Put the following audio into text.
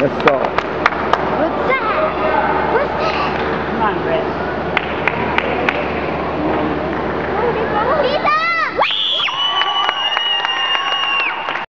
That's all.